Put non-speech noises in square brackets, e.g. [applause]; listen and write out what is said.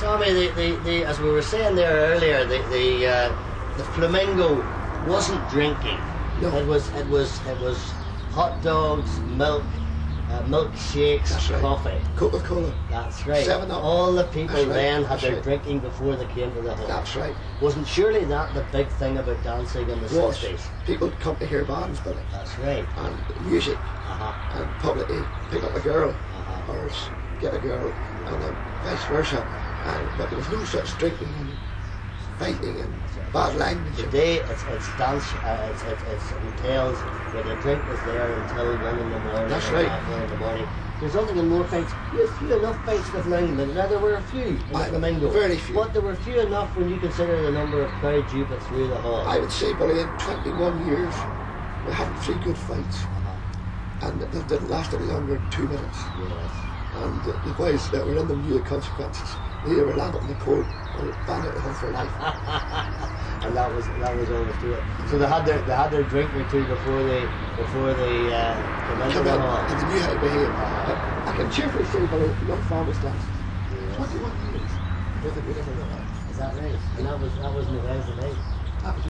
So I mean, the, the, the, as we were saying there earlier, the the, uh, the flamingo wasn't drinking. No. It was it was it was hot dogs, milk, uh, milkshakes, right. coffee, Coca Cola. That's right. Seven up. All the people That's then had That's their right. drinking before they came to the hall. That's right. Wasn't surely that the big thing about dancing in the was. sixties? People come to hear bands, but that's right. And music. Uh-huh. And publicly pick up a girl, Uh-huh. or get a girl, and then vice versa. And, but there was no such drinking and fighting and bad language. Today it's it's dance uh, it's, it's it's hotels where the drink is there until one in the morning. That's right. one in the morning. Resulting in more fights. Had few enough fights the Flamingo. Now there were a few in the Aye, Flamingo. very few. But there were few enough when you consider the number of crowds you put through the hall. I would say, Billy, in 21 years, we had three good fights. And it didn't last any longer than two minutes. Yes. And the, the boys that were in them knew the consequences. They were landed in the court or banned out the hell for life. [laughs] and that was that was always to it. So they had their they had their drink or two before they before they uh, came into Come the in, and they knew how to behave. But I can cheerfully say, Billy, young farmers dance. 21 years. I don't think we'd ever know that. Is that right? And that was that was November night. That was